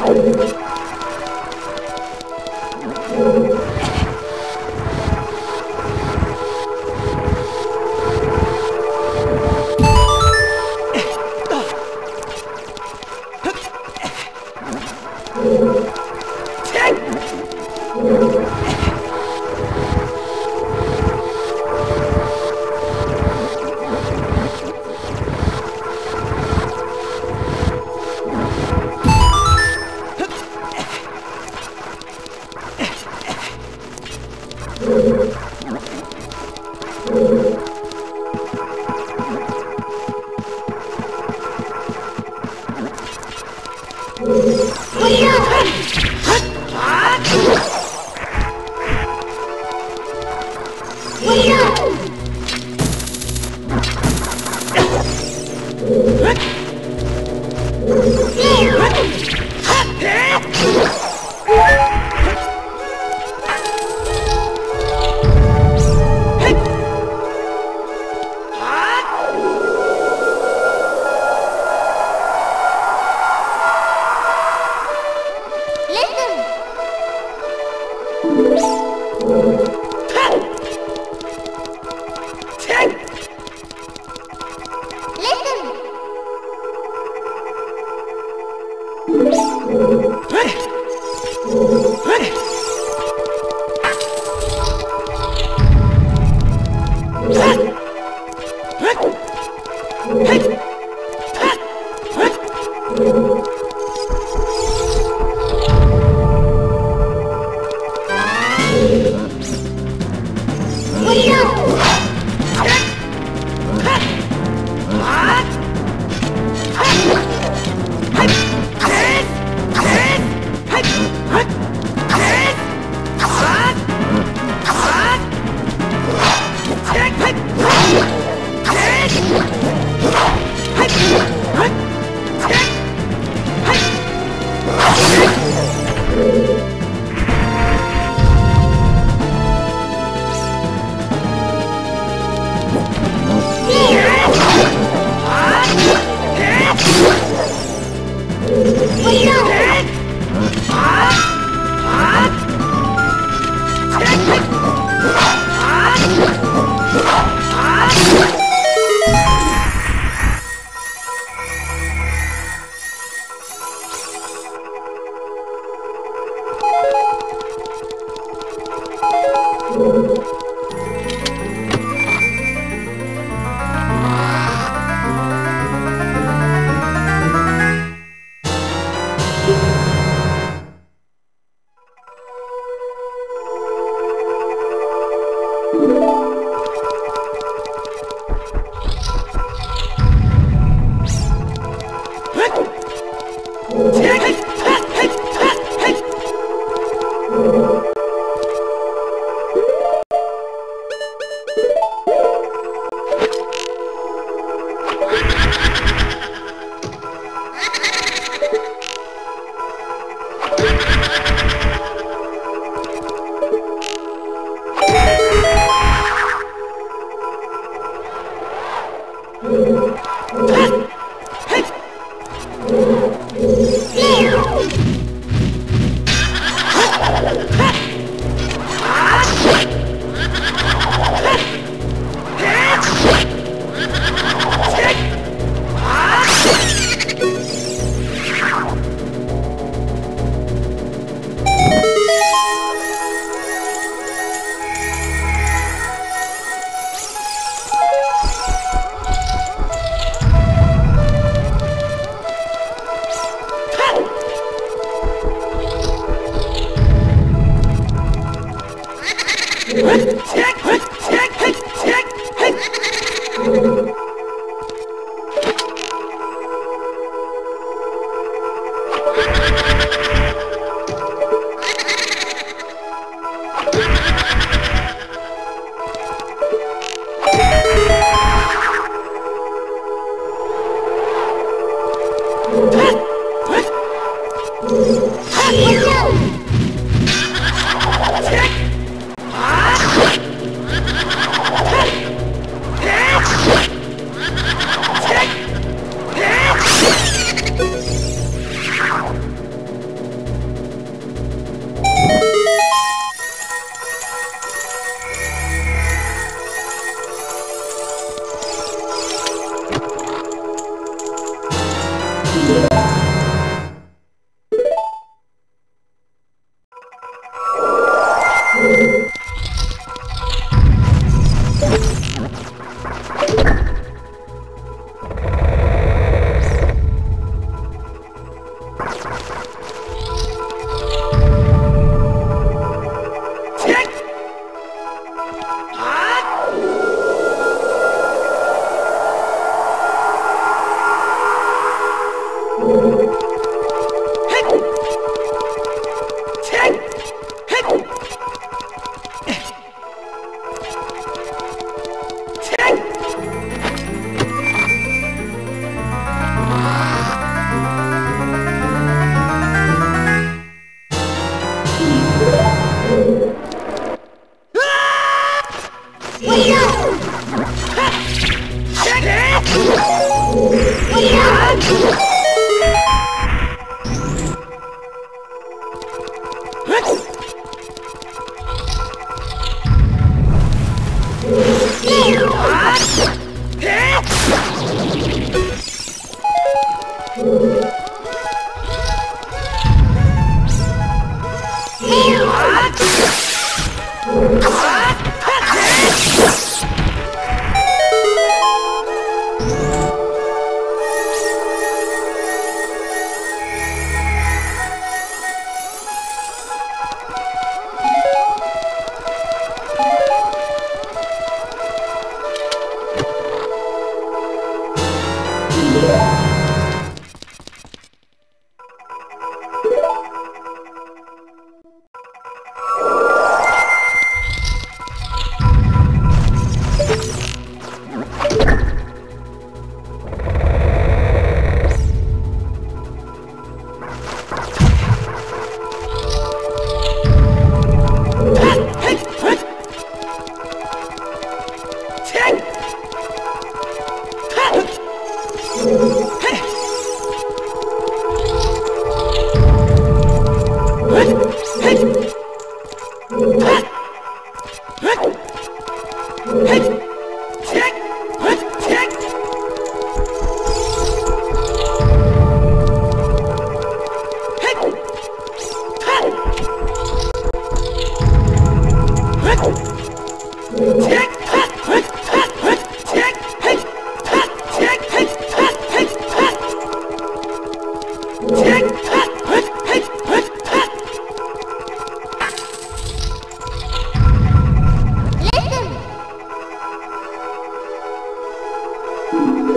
Hadi.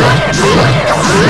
Whoa!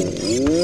Oh,